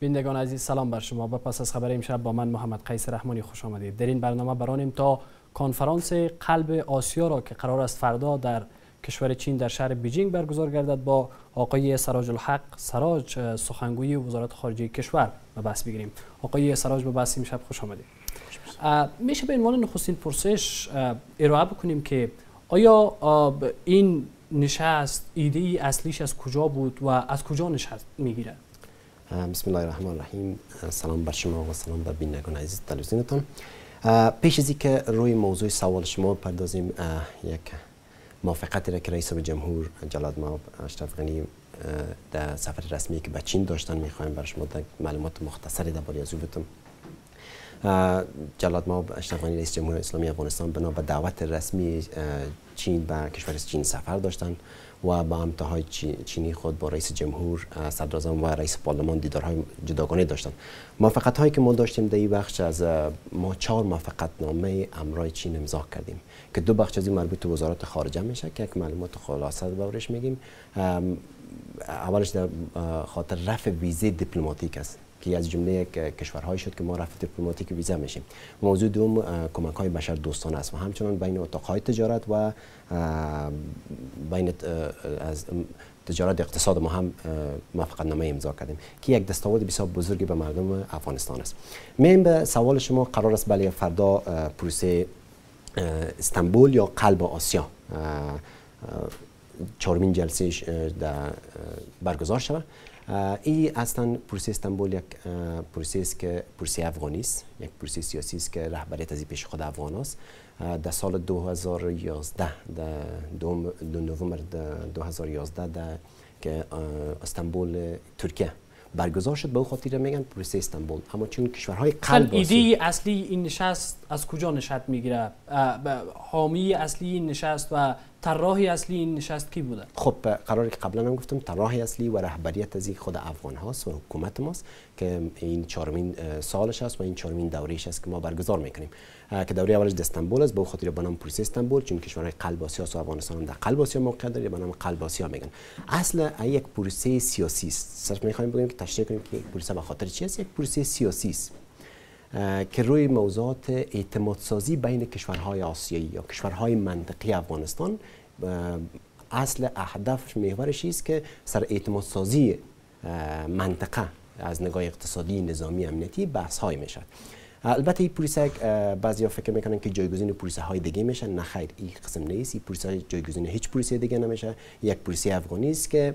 بینندگان عزیز سلام بر شما. با پس از خبر امشب با من محمد قیس رحمانی خوش آمدید. در این برنامه برانیم تا کنفرانس قلب آسیا را که قرار است فردا در کشور چین در شهر بیجینگ برگزار گردد با آقای سراج الحق سراج سخنگوی وزارت خارجه کشور به بحث بگیریم. آقای سراج به بحث امشب خوش آمدید. میشه به عنوان نخستین پرسش ارائه بکنیم که آیا این نشست ایده ای اصلیش از کجا بود و از کجا نشست می‌گیره بسم الله الرحمن الرحیم. سلام بر شما و سلام بر بینندگان عزیز تلویزیونتان. پیش از که روی موضوع سوال شما پردازیم یک موافقت را که رئیس جمهور جلاد ماب اشرف غنی در سفر رسمی که به چین داشتن می‌خوایم بر شما معلومات مختصری درباره از او جلاد ماب اشرف غنی رئیس جمهور اسلامی افغانستان بنا به دعوت رسمی چین به کشور چین سفر داشتن و با امتهای چینی خود با رئیس جمهور صدر و رئیس پارلمان دیدارهای جداگانه داشتن. موافقت هایی که ما داشتیم در این بخش از ما چهار موافقت نامه امرای چین امضا کردیم که دو بخش از این مربوط به وزارت خارجه میشه که یک معلومات خلاصه بورش میگیم. اولش در خاطر رفع ویزه دیپلماتیک است. که از جمله کشورهایی شد که ما رفع دیپلماتیک ویزا میشیم. موضوع دوم کمک های بشر دوستانه است و همچنان بین اتاقهای تجارت و بین از تجارت اقتصاد ما هم موافقت نامه امضا کردیم که یک دستاورد بسیار بزرگی به مردم افغانستان است. میم به سوال شما قرار است بله فردا پروسه استانبول یا قلب آسیا چهارمین جلسه برگزار شود. این اصلا پروسه استانبول یک پروسه است که پروسه افغانی است یک پروسه سیاسی است که رهبریت از پیش خود افغان است. در سال 2011 در دو, دو نوامبر 2011 در که استانبول ترکیه برگزار شد. به او خاطر میگن پروسه استانبول اما چون کشورهای قلب ایده اصلی این نشست از کجا نشد می‌گیره حامی اصلی این نشست و طراح اصلی این نشست کی بوده؟ خب قراری که قبلا هم گفتم طراح اصلی و رهبریت از خود افغان هاست و حکومت ماست که این چهارمین سالش است و این چهارمین دورهش است که ما برگزار می‌کنیم. که دوره اولش در استانبول است به خاطر به نام پروسه استانبول چون کشورهای قلب آسیا و افغانستان در قلب آسیا موقع داره به نام قلب آسیا میگن. اصل یک پروسه سیاسی است. صرف می‌خوایم بگیم که تشریح کنیم که پروسه به خاطر چی است؟ یک پروسه سیاسی است. که روی موضوعات اعتماد سازی بین کشورهای آسیایی یا کشورهای منطقی افغانستان اصل اهداف محورش است که سر اعتماد سازی منطقه از نگاه اقتصادی نظامی امنیتی بحث های می‌شد البته این بعضی فکر می‌کنن که جایگزین پروسه های دیگه میشه. نه خیر این قسم نیست. این جایگزین هیچ پروسه دیگه نمیشه. یک پروسه افغانی است که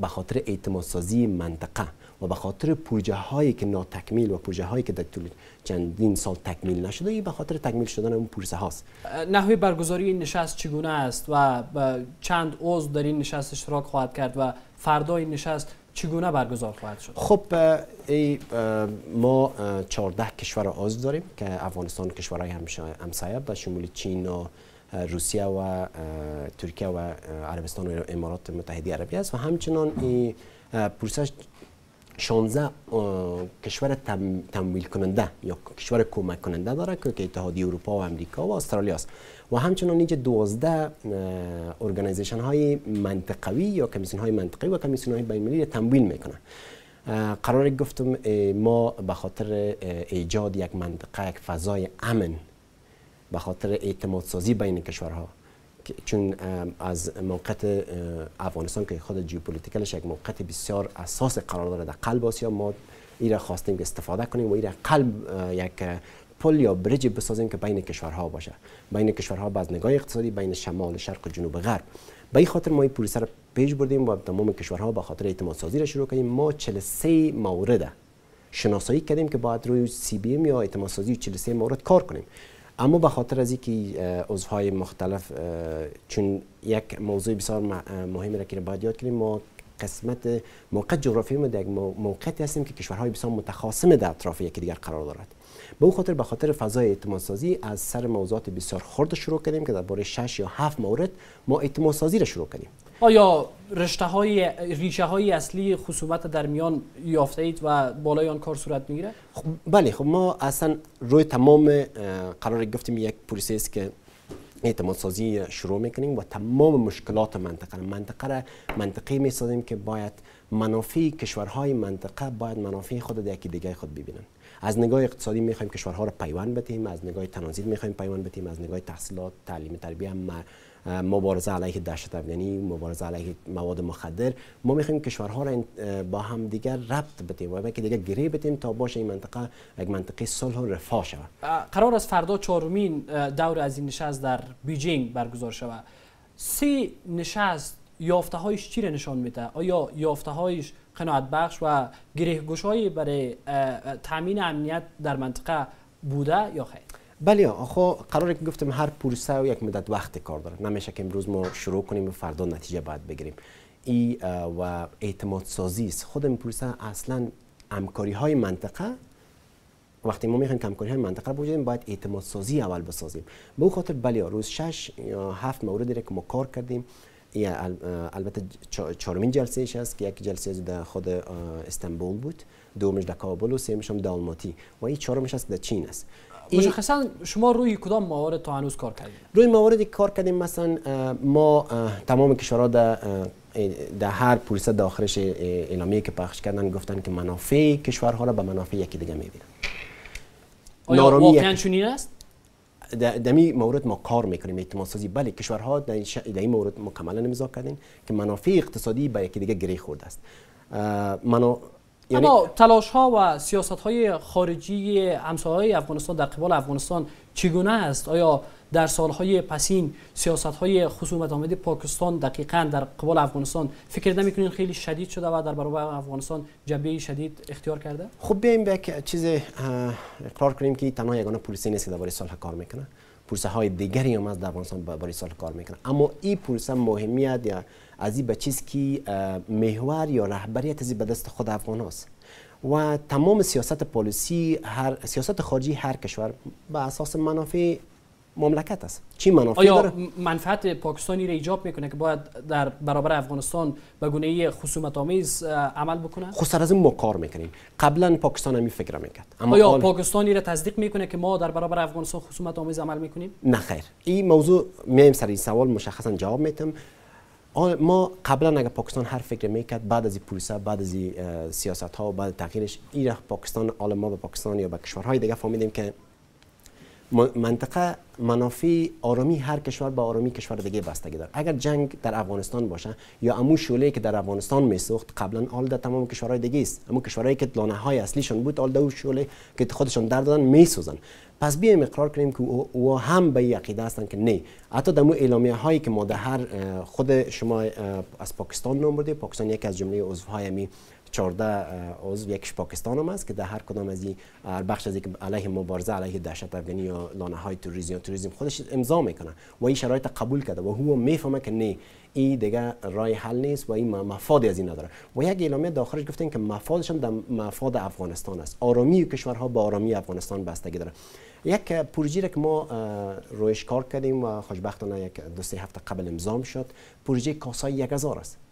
به خاطر اعتماد سازی منطقه و به خاطر پروژه هایی که ناتکمیل و پروژه هایی که در طول چندین سال تکمیل نشده این به خاطر تکمیل شدن اون پروسه هاست. نحوه برگزاری این نشست چگونه است و چند عضو در این نشست اشتراک خواهد کرد و فردا این نشست چگونه برگزار خواهد شد؟ خب ای ما 14 کشور عضو داریم که افغانستان کشورهای همسایه به شمول چین و روسیه و ترکیه و عربستان و امارات متحده عربی است. و همچنان این پروسه 16 کشور تمویل کننده یا کشور کمک کننده داره که اتحادیه اروپا و امریکا و استرالیا است. و همچنان اینجا 12 ارگانیزیشن های منطقوی یا کمیسیون های منطقی و کمیسیون های بین تمویل می‌کنن. قرار گفتم ما به خاطر ایجاد یک منطقه یک فضای امن به خاطر اعتماد سازی بین کشورها چون از موقعیت افغانستان که خود جیوپولیتیکلش یک موقعیت بسیار اساس قرار داره در قلب آسیا ما این خواستیم که استفاده کنیم و این قلب یک پل یا برج بسازیم که بین کشورها باشه. بین کشورها باز نگاه اقتصادی بین شمال شرق و جنوب غرب. به این خاطر ما این پروسه را پیش بردیم و تمام کشورها به خاطر اعتماد سازی را شروع کردیم. ما 43 مورد شناسایی کردیم که باید روی سی بی ام یا اعتماد سازی 43 مورد کار کنیم. اما به خاطر از اینکه عضوهای مختلف چون یک موضوع بسیار مهمی را که باید یاد کنیم ما قسمت موقع جغرافی ما در موقعیتی هستیم که کشورهای بسیار متخاصم در اطراف یکی دیگر قرار دارد. به اون خاطر به خاطر فضای اعتماد سازی از سر موضوعات بسیار خرد شروع کردیم که درباره 6 یا 7 مورد ما اعتماد سازی را شروع کردیم. آیا رشته های ریشه های اصلی خصومت در میان یافته اید و بالای آن کار صورت می‌گیره؟ خب بله. خب ما اصلا روی تمام قرار گفتیم یک پروسه است که اعتماد سازی شروع می‌کنیم و تمام مشکلات منطقه منطقه را منطقه می‌سازیم که باید منافع کشورهای منطقه باید منافع خود در یکی دیگه خود ببینن. از نگاه اقتصادی می‌خوایم کشورها را پیوند بتیم از نگاه ترانزیت می‌خوایم پیوند بتیم از نگاه تحصیلات تعلیم تربیه مبارزه علیه دهشت افغانی مبارزه علیه مواد مخدر. ما می‌خوایم کشورها را با هم دیگر ربط بتیم و که دیگه گری بتیم تا باشه این منطقه یک منطقه صلح و رفاه شود. قرار است فردا چهارمین دور از این نشست در بیجینگ برگزار شود. سه نشست یافته هایش چی نشان میده؟ آیا یافته هایش قناعت بخش و گره گشایی برای تامین امنیت در منطقه بوده یا خیر؟ بله آخو قراره که گفتم هر پروسه و یک مدت وقت کار داره. نمیشه که امروز ما شروع کنیم و فردا نتیجه باید بگیریم. ای و اعتماد سازی است. خود این پروسه اصلا همکاری های منطقه. وقتی ما می‌خوایم همکاری های منطقه بوجیم باید اعتماد سازی اول بسازیم. به خاطر بله روز شش یا هفت موردی که ما کار کردیم. یا البته چهارمین جلسه ایش است که یک جلسه در خود استانبول بود. دومش در کابل و سومش هم در آلماتی. و این چهارمش است در چین است مشخصا شما روی کدام موارد تا هنوز کار کردید؟ روی مواردی کار کردیم مثلا ما تمام کشورها در در هر پلیس داخلش اعلامیه که پخش کردن گفتن که منافع کشورها را به منافع یکی دیگه می‌بینن. آیا واقعا چنین است؟ در این مورد ما کار می‌کنیم اعتماد سازی. بله کشورها در این مورد مکملا امضا کردن که منافع اقتصادی به یکی دیگه گره خورده است. منو یعنی اما تلاش ها و سیاست های خارجی همسایه افغانستان در قبال افغانستان چگونه است؟ آیا در سالهای پسین سیاست های خصومت آمده پاکستان دقیقا در قبال افغانستان فکر نمی‌کنین خیلی شدید شده و در برابر افغانستان جنبه شدید اختیار کرده؟ خب بیایم به یک چیز اقرار کنیم که تنها یگانه پلیسی نیست که درباره صلح کار می‌کنه. پروسه های دیگری هم از در برای صلح کار می‌کنه اما این پروسه مهمیت یا از این به چیز که محور یا رهبریت از به دست خود افغان هست و تمام سیاست پالیسی هر سیاست خارجی هر کشور به اساس منافع مملکت است. چی منافع آیا داره؟ منفعت پاکستانی را ایجاب می‌کنه که باید در برابر افغانستان به گونه خصومت آمیز عمل بکنه؟ خب سر از این ما کار می‌کنیم. قبلا پاکستان همی فکر می‌کرد. اما آیا پاکستانی را تصدیق می‌کنه که ما در برابر افغانستان خصومت آمیز عمل می‌کنیم؟ نه خیر. این موضوع میایم سر این سوال مشخصا جواب میتم ما قبلا اگر پاکستان هر فکر می‌کرد بعد از پروسه بعد از سیاست ها و بعد تغییرش این پاکستان حال ما به پاکستان یا به کشورهای دیگه فهمیدیم که منطقه منافع آرامی هر کشور با آرامی کشور دیگه بستگی داره اگر جنگ در افغانستان باشه یا امو شعله که در افغانستان میسوخت قبلا آل در تمام کشورهای دیگه است. امو کشورهایی که لانه های اصلیشون بود آل در شعله که خودشون در دادن میسوزن. پس بیایم اقرار کنیم که او هم به عقیده هستن که نه. حتی در اعلامیه هایی که ما در هر خود شما از پاکستان نام برده پاکستان یکی از جمله عضوهای می 14 عضو یکش پاکستان هم است که در هر کدام از این بخش از علیه مبارزه علیه دهشت افغانی یا لانه های توریسم توریسم خودش امضا می‌کنه و این شرایط قبول کرده و هو می‌فهمه که نه این دیگه رای حل نیست و این مفاد از این نداره. و یک اعلامیه داخلش گفتن که مفادش هم در مفاد افغانستان است. آرامی کشورها با آرامی افغانستان بستگی داره. یک پروژه که ما رویش کار کردیم و خوشبختانه یک دو سه هفته قبل امضا شد پروژه کاسای 1000 است.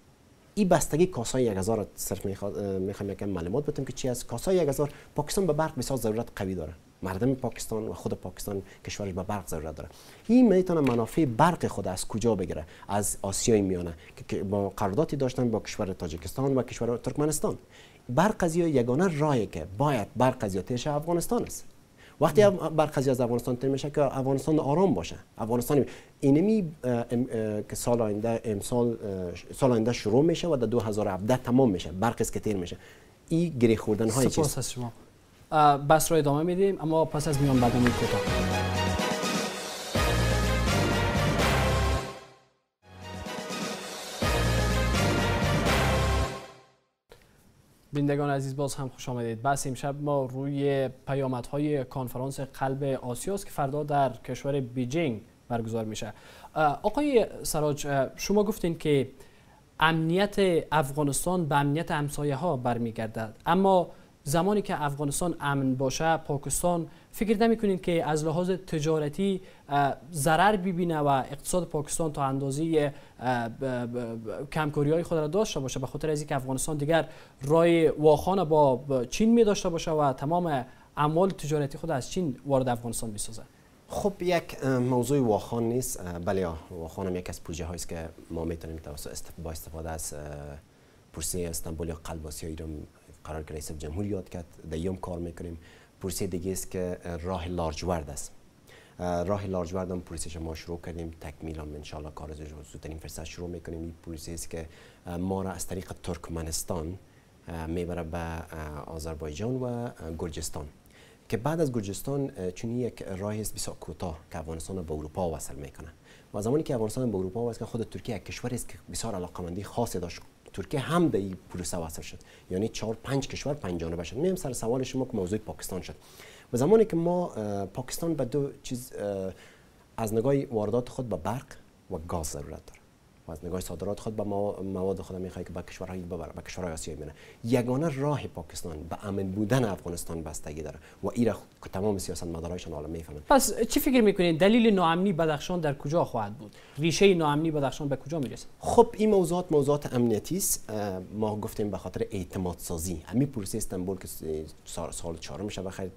این بستگی کاسای 1000 صرف می‌خوام یکم معلومات بدم که چی است. کاسای 1000 پاکستان به برق بسیار ضرورت قوی داره. مردم پاکستان و خود پاکستان کشورش به برق ضرورت داره. این می‌تونه منافع برق خود از کجا بگیره؟ از آسیای میانه که با قراردادی داشتن با کشور تاجیکستان و کشور ترکمنستان. برق از یگانه راهی که باید برق از افغانستان است. وقتی برخی از افغانستان تر میشه که افغانستان آرام باشه. افغانستان اینمی که سال آینده امسال سال آینده شروع میشه و در 2017 تمام میشه. برق که تیر میشه. این گری خوردن های سپاس از شما. بس رو ادامه میدیم اما پس از میان برنامه کوتاه. بینندگان عزیز باز هم خوش آمدید. بس امشب ما روی پیامدهای کنفرانس قلب آسیاست که فردا در کشور بیجینگ برگزار میشه. آقای سراج شما گفتین که امنیت افغانستان به امنیت همسایه ها برمیگردد. اما زمانی که افغانستان امن باشه پاکستان فکر نمی‌کنید که از لحاظ تجارتی ضرر ببینه و اقتصاد پاکستان تا اندازه کمکاری های خود را داشته باشه به خاطر از اینکه افغانستان دیگر رای واخان با چین می داشته باشه و تمام اموال تجارتی خود از چین وارد افغانستان می سازه خب یک موضوع واخان نیست. بله واخان هم یک از پروژه هایی که ما می‌تونیم با استفاده از پروسه استانبول یا قلب آسیایی را قرار که رئیس جمهور یاد کرد. در کار می‌کنیم. پروسه دیگه است که راه لارجورد است. راه لارجورد هم پروسه ما شروع کردیم. تکمیل هم انشالله کار از زودترین فرصت شروع می‌کنیم. این پروسه است که ما را از طریق ترکمنستان می‌بره به آذربایجان و گرجستان. که بعد از گرجستان چون یک راه است بسیار کوتاه که افغانستان به اروپا وصل می‌کنه. و زمانی که افغانستان به اروپا وصل خود ترکیه یک کشوری است که بسیار علاقمندی خاصی داشت. ترکیه هم به این پروسه وصل شد. یعنی چهار پنج کشور پنج جانبه شد میم سر سوال شما که موضوع پاکستان شد. و زمانی که ما پاکستان به دو چیز از نگاه واردات خود به برق و گاز ضرورت داره. و از نگاه صادرات خود به مواد خود می‌خواد که به کشورهای ببره به کشورهای آسیایی بینه یگانه راه پاکستان به امن بودن افغانستان بستگی داره و این را تمام سیاست مدارایشان حالا می‌فهمند پس چی فکر می‌کنید؟ دلیل ناامنی بدخشان در کجا خواهد بود؟ ریشه ناامنی بدخشان به کجا می‌رسه؟ خب این موضوعات موضوعات امنیتی است. ما گفتیم به خاطر اعتماد سازی همین پروسه استانبول که سال چهارم میشه بخیر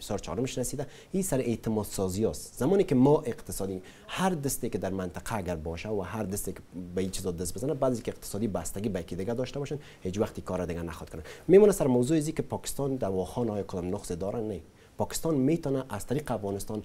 سال چهارمش رسیده این سر اعتماد سازی است زمانی که ما اقتصادی هر دستی که در منطقه اگر باشه و هر دستی که به این چیزا دست بزنه بعضی که اقتصادی بستگی به دیگه داشته باشن هیچ وقتی کار دیگه نخواد کنه میمونه سر موضوع ازی که پاکستان در واخان های کدام نقص داره؟ نه. پاکستان می‌تونه از طریق افغانستان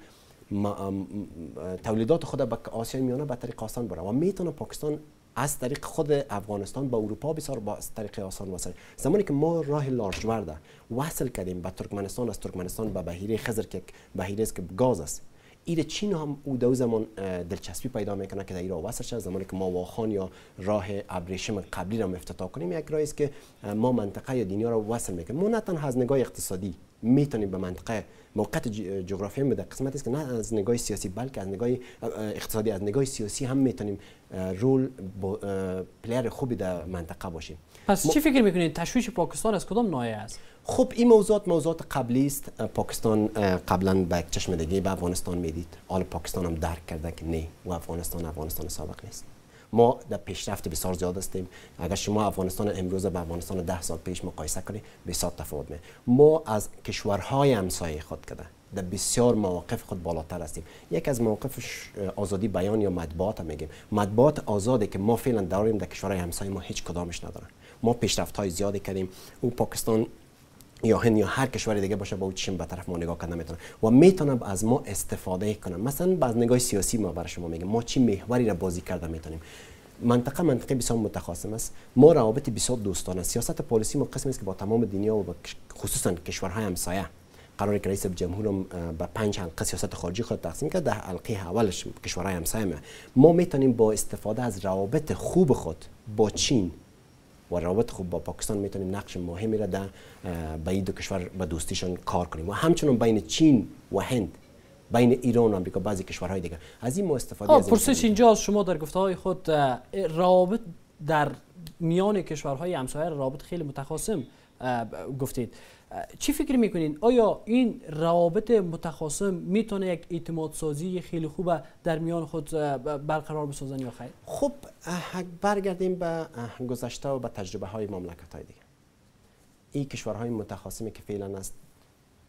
تولیدات خود به آسیا میانه به طریق آسان بره و می‌تونه پاکستان از طریق خود افغانستان با اروپا بسیار با از طریق آسان وصل زمانی که ما راه لاجورد وصل کردیم به ترکمنستان از ترکمنستان به بهیره خزر که بهیره است که گاز است. ایر چین هم او دو زمان دلچسبی پیدا می‌کنه که در ایران وصل شد زمانی که ما واخان یا راه ابریشم قبلی را افتتاح کنیم یک راهی است که ما منطقه یا دنیا را وصل می‌کنیم. ما نه تنها از نگاه اقتصادی می‌تونیم به منطقه موقعیت جغرافیایی در قسمت است که نه از نگاه سیاسی بلکه از نگاه اقتصادی از نگاه سیاسی هم می‌تونیم رول پلیر خوبی در منطقه باشیم. پس چی فکر می‌کنید؟ تشویش پاکستان از کدام نایه است؟ خب این موضوعات موضوعات قبلی است. پاکستان قبلا به چشم دیگه به افغانستان می‌دید. حالا پاکستان هم درک کرده که نه و افغانستان افغانستان سابق نیست. ما در پیشرفت بسیار زیاد هستیم. اگر شما افغانستان امروز به افغانستان ده سال پیش مقایسه کنید بسیار تفاوت می ما از کشورهای همسایه خود کده در بسیار مواقف خود بالاتر هستیم. یک از مواقفش آزادی بیان یا مطبوعات میگیم. مطبوعات آزاده که ما فعلا داریم در کشورهای همسایه ما هیچ کدامش ندارن. ما پیشرفت های زیادی کردیم. او پاکستان یا هند یا هر کشور دیگه باشه با او چشم به طرف ما نگاه کنه نمی‌تونه و می‌تونه از ما استفاده کنه مثلا باز نگاه سیاسی ما برای شما میگم. ما چی محوری را بازی کرده می‌تونیم؟ منطقه منطقه بسیار متخاصم است. ما روابط بسیار دوستانه سیاست پالیسی ما قسمی است که با تمام دنیا و خصوصا کشورهای همسایه قرار که رئیس جمهورم به پنج حلقه سیاست خارجی خود تقسیم کرد در حلقه اولش کشورهای همسایه ما می‌تونیم با استفاده از روابط خوب خود با چین و روابط خوب با پاکستان می‌تونیم نقش مهمی را در به این دو کشور به دوستیشان کار کنیم. و همچنین بین چین و هند بین ایران و آمریکا بعضی کشورهای دیگه از این ما استفاده از پرسش اینجا شما در گفته های خود روابط در میان کشورهای همسایه روابط خیلی متخاصم گفتید. چی فکر می‌کنین؟ آیا این روابط متخاصم می‌تونه یک اعتماد سازی خیلی خوب در میان خود برقرار بسازن یا خیر؟ خب برگردیم به گذشته و به تجربه های مملکت های دیگه. این کشورهای متخاصمی که فعلا است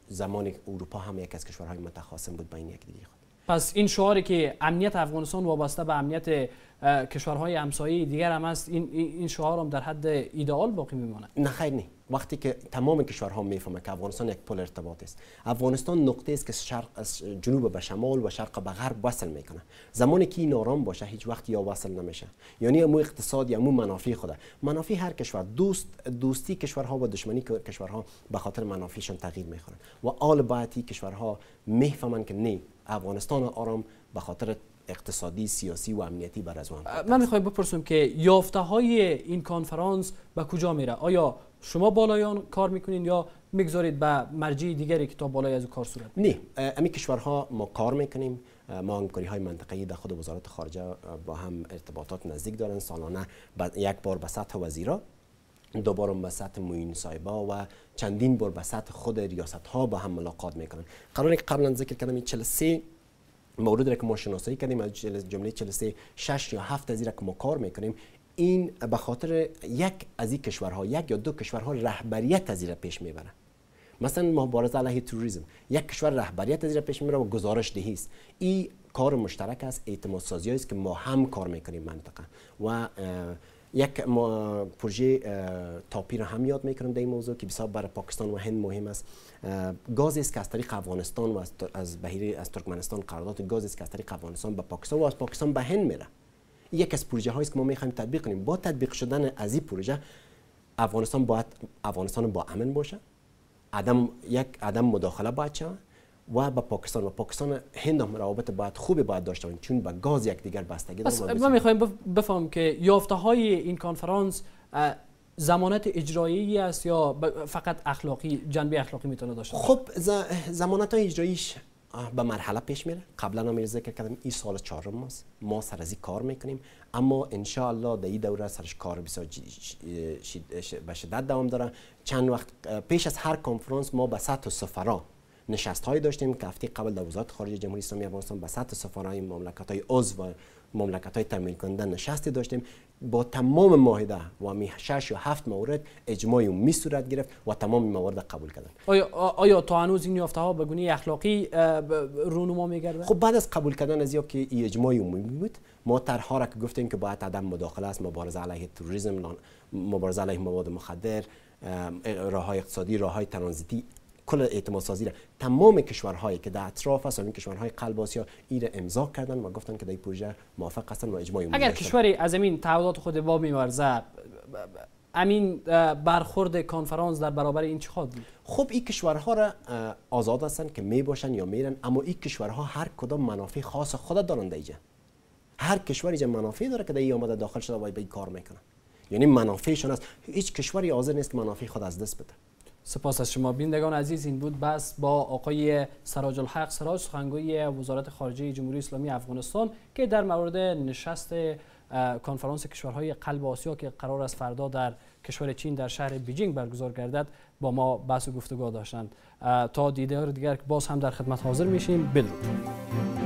زمان اروپا هم یک از کشورهای متخاصم بود بین یک دیگه خود. پس این شعاری که امنیت افغانستان وابسته به امنیت کشورهای همسایه دیگر هم است این این شعار هم در حد ایدئال باقی میمونه نه خیر نه وقتی که تمام کشورها می‌فهمه که افغانستان یک پل ارتباط است. افغانستان نقطه است که شرق از جنوب به شمال و شرق به غرب وصل می‌کنه. زمانی که این آرام باشه هیچ وقت یا وصل نمیشه. یعنی امو اقتصاد یا امو منافع خوده منافع هر کشور. دوست دوستی کشورها و دشمنی کشورها به خاطر منافعشان تغییر می‌خورن و آل باعتی کشورها می‌فهمن که نه افغانستان آرام به خاطر اقتصادی سیاسی و امنیتی بر از من می‌خوایم بپرسم که یافته های این کنفرانس به کجا میره؟ آیا شما بالایان کار می‌کنین یا می‌گذارید به مرجع دیگری که تا بالای از کار صورت نه امی کشورها ما کار می‌کنیم. ما همکاری های منطقه‌ای در خود وزارت خارجه با هم ارتباطات نزدیک دارن. سالانه یک بار به سطح وزیرا دوباره به سطح معین صاحبا و چندین بار به سطح خود ریاست ها با هم ملاقات می‌کنن. قرار قبلا ذکر کردم 43 مورد را که ما شناسایی کردیم از جمله 43 6 یا 7 از که ما کار می‌کنیم این به خاطر یک از این کشورها یک یا دو کشورها رهبریت از این پیش می‌بره. مثلا مبارزه علیه توریسم یک کشور رهبریت از این پیش می‌بره و گزارش دهی است. این کار مشترک است اعتماد سازی است که ما هم کار می‌کنیم منطقه و یک پروژه تاپی را هم یاد می‌کنم در این موضوع که بسیار برای پاکستان و هند مهم است. گازی است که از طریق افغانستان و از بهیره از ترکمنستان قرارداد گازی است که از طریق افغانستان به پاکستان و از پاکستان به هند میره. یک از پروژه هایی که ما می‌خوایم تطبیق کنیم. با تطبیق شدن از این پروژه افغانستان باید افغانستان با امن باشه. عدم یک عدم مداخله باید شود. و با پاکستان و پاکستان هند هم روابط باید خوبی باید داشته چون با گاز یکدیگر بستگی دارن ما می‌خوایم بفهم که یافته های این کنفرانس زمانت اجرایی است یا فقط اخلاقی جنبه اخلاقی می‌تونه داشته خب زمانت های اجراییش به مرحله پیش میره. قبلا هم ذکر کردم این سال چهارم ماست. ما سر از کار می‌کنیم. اما ان الله در این دوره سرش کار بسیار به شدت دوام داره. چند وقت پیش از هر کنفرانس ما به سطح سفرا نشست هایی داشتیم که هفته قبل در وزارت خارجه جمهوری اسلامی افغانستان به سطح سفرهای مملکت های عضو و مملکت های تامین کننده نشستی داشتیم. با تمام معاهده و می شش یا هفت مورد اجماعی می صورت گرفت و تمام موارد قبول کردن. آیا آیا تا هنوز این یافته ها به گونه اخلاقی رونما میگرده خب بعد از قبول کردن از که این اجماعی عمومی بود ما طرحها را که گفتیم که باید عدم مداخله است مبارزه علیه تروریسم مبارزه علیه مواد مخدر راه های اقتصادی راه های ترانزیتی کل اعتماد سازی را. تمام کشورهایی که در اطراف هستند این کشورهای قلب آسیا این امضا کردن و گفتن که در این پروژه موافق هستند و اجماع اگر کشوری از این تعهدات خود با میورزه امین برخورد کنفرانس در برابر این چه بود؟ خب این کشورها را آزاد هستند که می باشن یا میرن اما این کشورها هر کدام منافع خاص خود دارند اینجا. هر کشوری جا منافع داره که در این آمده داخل شده و به کار می‌کنه. یعنی منافعشون است. هیچ کشوری حاضر نیست منافع خود از دست بده. سپاس از شما. بینندگان عزیز این بود بس با آقای سراج الحق سراج سخنگوی وزارت خارجه جمهوری اسلامی افغانستان که در مورد نشست کنفرانس کشورهای قلب آسیا که قرار است فردا در کشور چین در شهر بیجینگ برگزار گردد با ما بحث و گفتگو داشتند. تا دیدار دیگر باز هم در خدمت حاضر میشیم. بدرود.